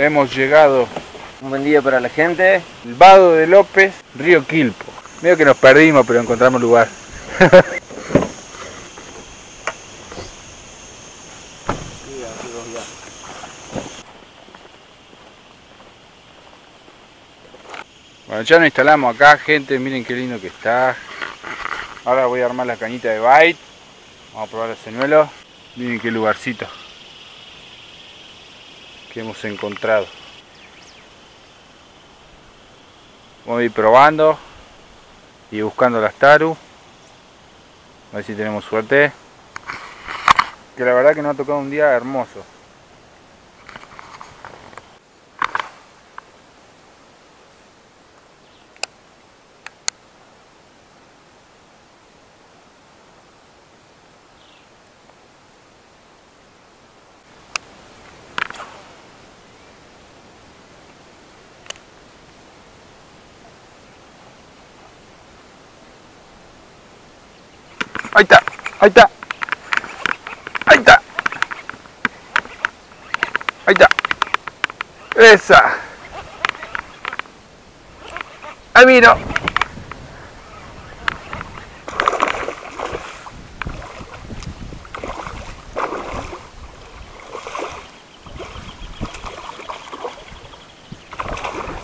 Hemos llegado Un buen día para la gente. al Vado de López, Río Quilpo. Medio que nos perdimos, pero encontramos lugar. Bueno, ya nos instalamos acá, gente. Miren qué lindo que está. Ahora voy a armar la cañita de bite. Vamos a probar el señuelo. Miren qué lugarcito que hemos encontrado. Vamos a ir probando y buscando las taru. A ver si tenemos suerte. Que la verdad que nos ha tocado un día hermoso. Ahí está, ahí está. Ahí está. Ahí está. Esa. Ahí vino.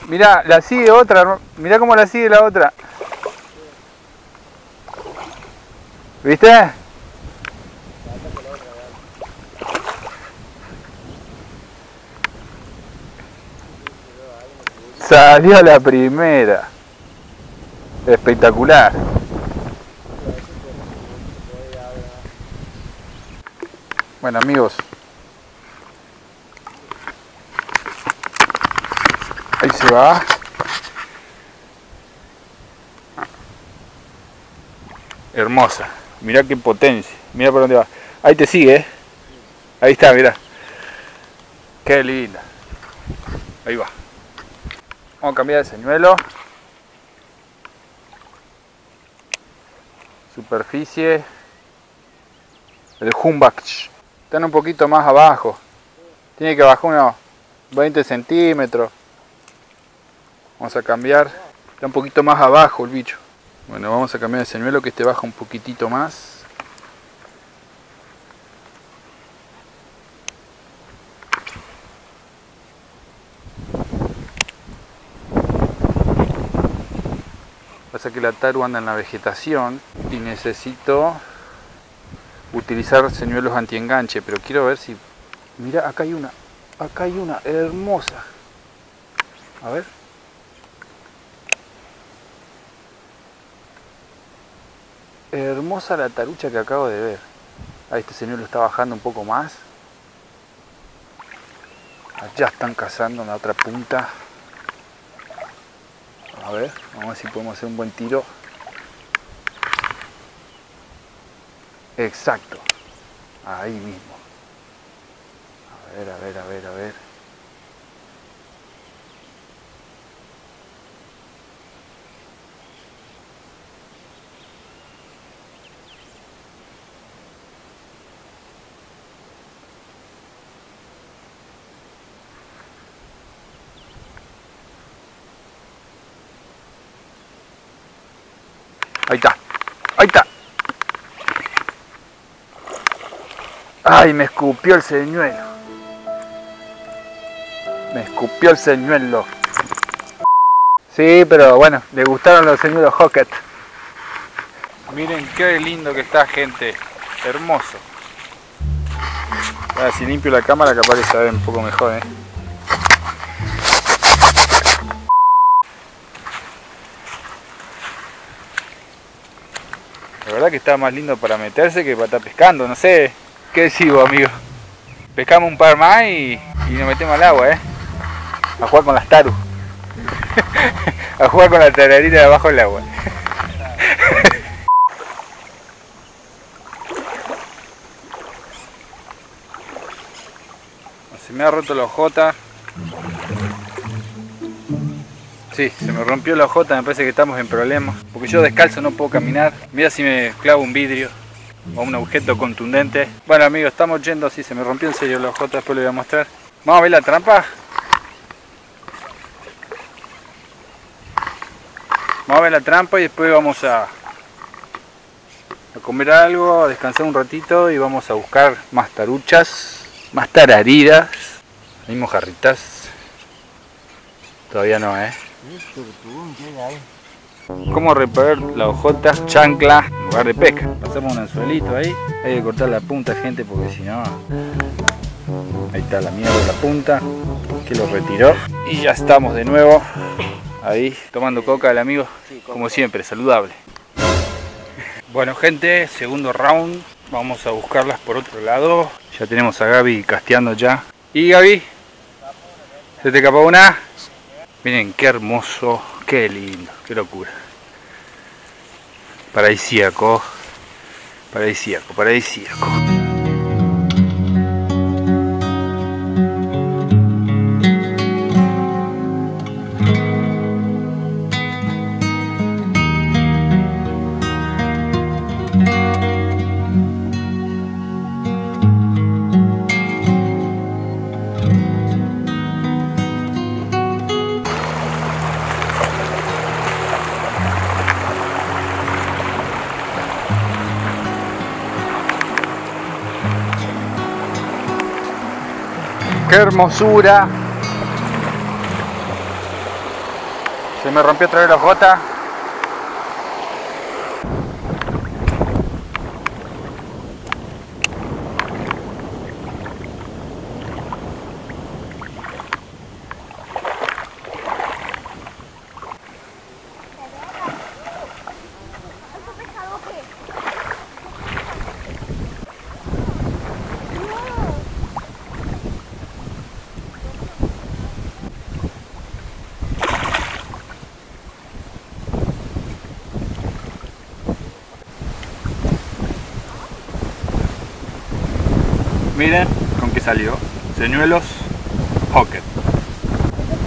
Mirá, la sigue otra, mirá cómo la sigue la otra. ¿Viste? Salió la primera. Espectacular. Bueno amigos. Ahí se va. Hermosa. Mirá qué potencia. Mirá por dónde va. Ahí te sigue, ¿eh? Ahí está, mirá. Qué linda. Ahí va. Vamos a cambiar de señuelo. Superficie. El humbach. Están un poquito más abajo. Tiene que bajar unos 20 centímetros. Vamos a cambiar. Está un poquito más abajo el bicho. Bueno, vamos a cambiar de señuelo que este baja un poquitito más. Que la taru anda en la vegetación y necesito utilizar señuelos antienganche, pero quiero ver si... Mira, acá hay una, acá hay una hermosa. A ver. Hermosa la tarucha que acabo de ver. Ahí este señor lo está bajando un poco más. Allá están cazando en la otra punta. A ver, vamos a ver si podemos hacer un buen tiro. Exacto. Ahí mismo. A ver, a ver, a ver, a ver. Ahí está. Ahí está. Ay, me escupió el señuelo. Me escupió el señuelo. Sí, pero bueno, le gustaron los señuelos Hocket. Miren qué lindo que está, gente. Hermoso. Ahora, si limpio la cámara, capaz de saber un poco mejor, ¿eh? Verdad que está más lindo para meterse que para estar pescando, no sé. ¿Qué decís amigo? Pescamos un par más y, y nos metemos al agua, ¿eh? A jugar con las taru. a jugar con la tararita de abajo del agua. se me ha roto la ojota. Sí, se me rompió la ojota, me parece que estamos en problemas. Porque yo descalzo no puedo caminar. Mira si me clavo un vidrio o un objeto contundente. Bueno amigos, estamos yendo así, se me rompió en serio la ojota, después le voy a mostrar. Vamos a ver la trampa. Vamos a ver la trampa y después vamos a, comer algo, a descansar un ratito y vamos a buscar más taruchas, más tararidas, mismo jarritas. Todavía no, ¿eh? ¿Cómo reparar la hojota, chancla, en lugar de pesca? Pasamos un anzuelito ahí. Hay que cortar la punta, gente, porque si no... Ahí está la mierda de la punta, que lo retiró. Y ya estamos de nuevo ahí tomando coca el amigo, como siempre, saludable. Bueno gente, segundo round, vamos a buscarlas por otro lado. Ya tenemos a Gaby casteando ya. ¿Y Gaby? ¿Se te escapó una? Miren qué hermoso, qué lindo, qué locura. Paradisíaco, paradisíaco, paradisíaco. ¡Qué hermosura! Se me rompió otra vez la jota. Miren con qué salió. Señuelos Pocket.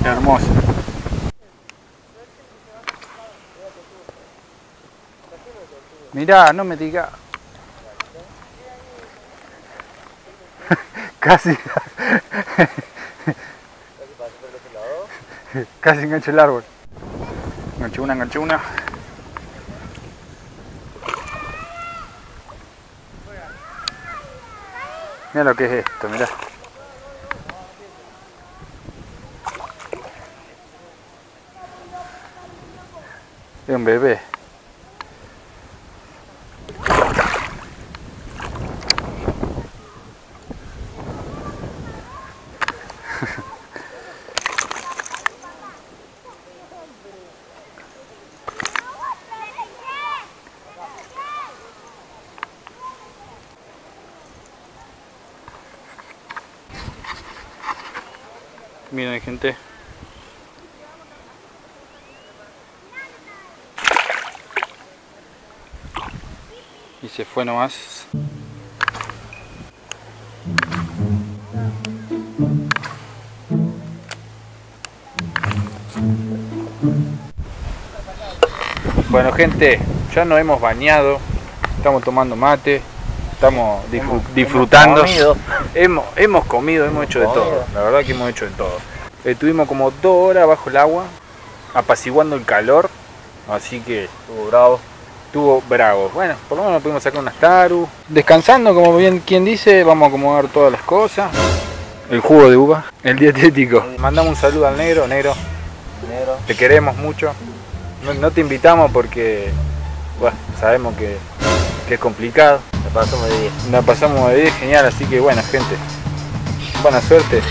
Hermoso. Mirá, no me diga. Casi. Casi engancho el árbol. Enganché una, enganché una. Mira lo que es esto, mira. Es un bebé. Miren gente. Y se fue nomás. Bueno gente, ya nos hemos bañado, estamos tomando mate, estamos disfrutando. hemos comido. Hemos, hemos comido, hemos hecho de todo. La verdad que hemos hecho de todo. Estuvimos como dos horas bajo el agua, apaciguando el calor. Así que Estuvo bravo. estuvo bravo. Bueno, por lo menos pudimos sacar unas taru. Descansando, como bien quien dice, vamos a acomodar todas las cosas. El jugo de uva, el dietético. Mandamos un saludo al negro, negro, Negro. te queremos mucho. No, no te invitamos porque bueno, sabemos que, que es complicado. Me pasó muy bien. La pasamos de 10 genial, así que bueno gente. Buena suerte.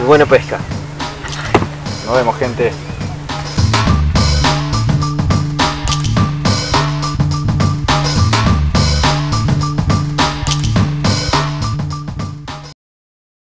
Y buena pesca. Nos vemos gente.